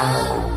Oh.